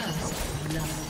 First blood.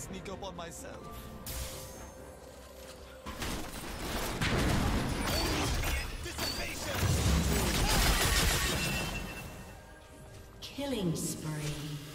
Sneak up on myself. Killing spree.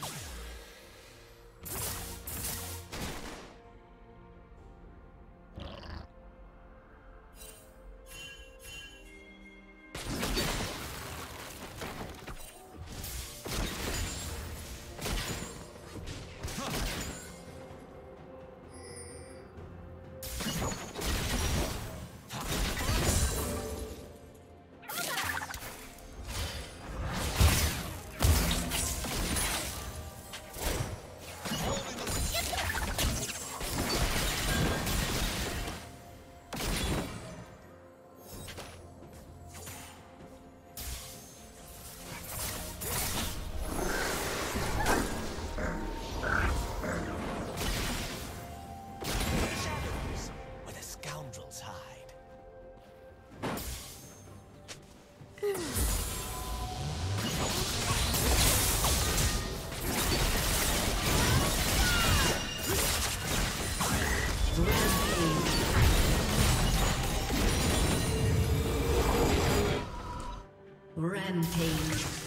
Rampage.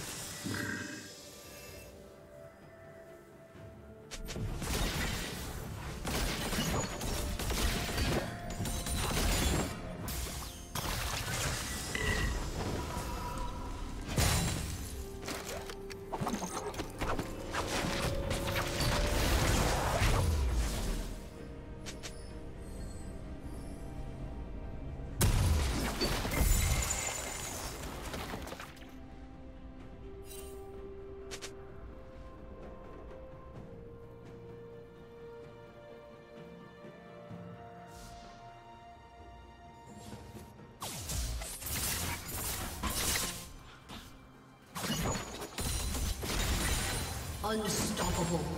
Unstoppable.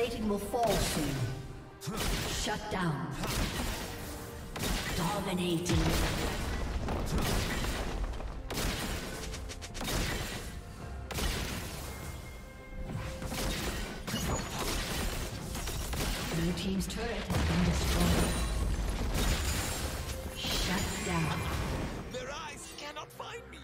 Plating will fall soon. Shut down. Dominating. Blue Team's turret has been destroyed. Shut down. Their eyes cannot find me.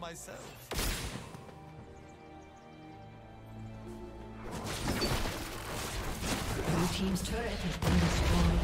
Myself. Blue Team's turret has been destroyed.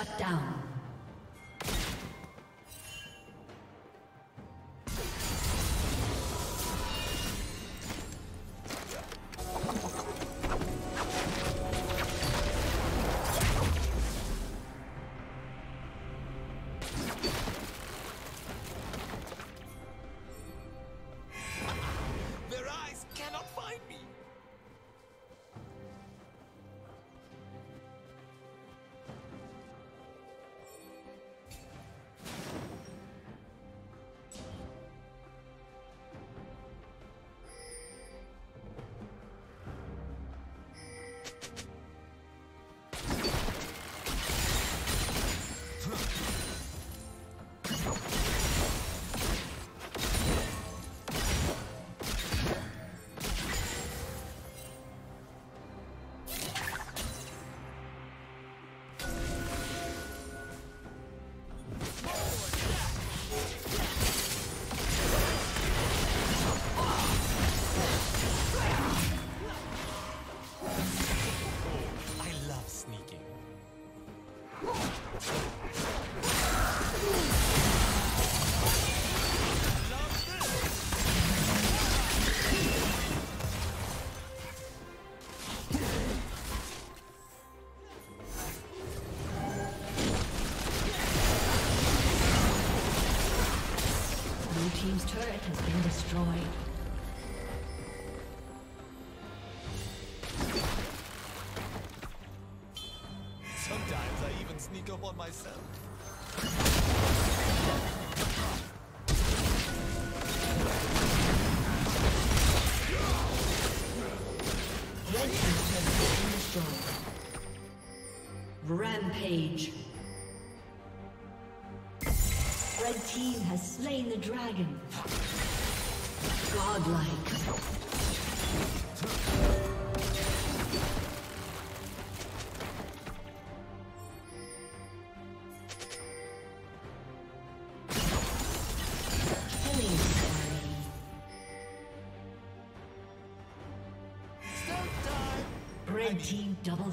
Shut down. Rampage. Red team has slain the dragon. Godlike.